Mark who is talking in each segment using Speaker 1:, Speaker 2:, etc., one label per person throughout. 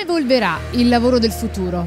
Speaker 1: evolverà il lavoro del futuro?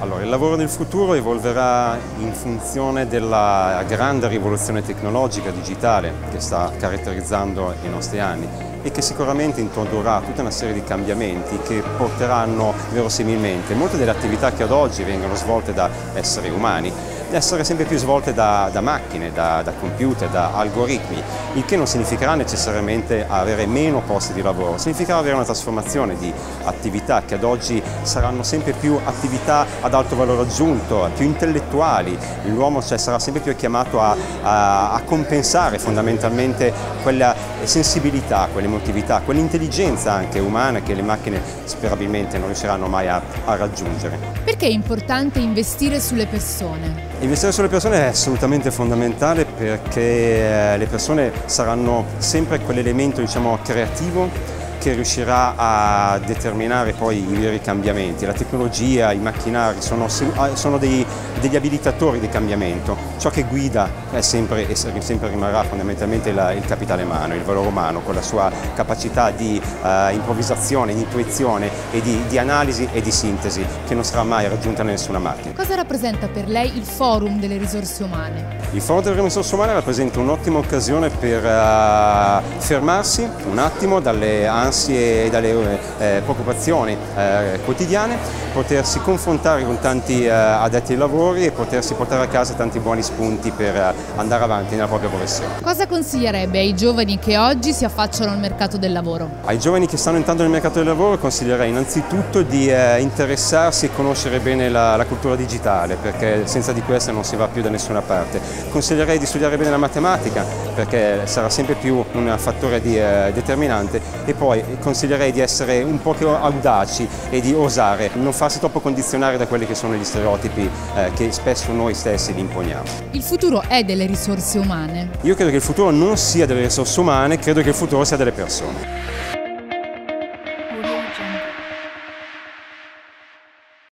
Speaker 2: Allora, il lavoro del futuro evolverà in funzione della grande rivoluzione tecnologica digitale che sta caratterizzando i nostri anni e che sicuramente introdurrà tutta una serie di cambiamenti che porteranno verosimilmente molte delle attività che ad oggi vengono svolte da esseri umani essere sempre più svolte da, da macchine, da, da, computer, da algoritmi, il che non significherà necessariamente avere meno posti di lavoro, significherà avere una trasformazione di attività che ad oggi saranno sempre più attività ad alto valore aggiunto, più intellettuali, l'uomo cioè, sarà sempre più chiamato a, a, a compensare fondamentalmente quella sensibilità, quell'emotività, quell'intelligenza anche umana che le macchine sperabilmente non riusciranno mai a, a raggiungere.
Speaker 1: Perché è importante investire sulle persone?
Speaker 2: Investire sulle persone è assolutamente fondamentale perché eh, le persone saranno sempre quell'elemento diciamo, creativo che riuscirà a determinare poi i veri cambiamenti. La tecnologia, i macchinari sono, ah, sono dei, degli abilitatori di cambiamento. Ciò che guida è sempre e sempre rimarrà fondamentalmente il, il capitale umano, il valore umano, con la sua capacità di uh, improvvisazione, di intuizione e di, di, analisi e di sintesi che non sarà mai raggiunta da nessuna macchina.
Speaker 1: Cosa rappresenta per lei il forum delle risorse umane?
Speaker 2: Il forum delle risorse umane rappresenta un'ottima occasione per uh, fermarsi un attimo dalle ansie ansie e dalle eh, preoccupazioni eh, quotidiane, potersi confrontare con tanti eh, addetti ai lavori e potersi portare a casa tanti buoni spunti per eh, andare avanti nella propria professione.
Speaker 1: Cosa consiglierebbe ai giovani che oggi si affacciano al mercato del lavoro?
Speaker 2: Ai giovani che stanno entrando nel mercato del lavoro consiglierei innanzitutto di eh, interessarsi e conoscere bene la, la cultura digitale perché senza di questa non si va più da nessuna parte. Consiglierei di studiare bene la matematica perché sarà sempre più un fattore di, eh, determinante e poi consiglierei di essere un po' più audaci e di osare, non farsi troppo condizionare da quelli che sono gli stereotipi eh, che spesso noi stessi li imponiamo.
Speaker 1: Il futuro è delle risorse umane?
Speaker 2: Io credo che il futuro non sia delle risorse umane, credo che il futuro sia delle persone.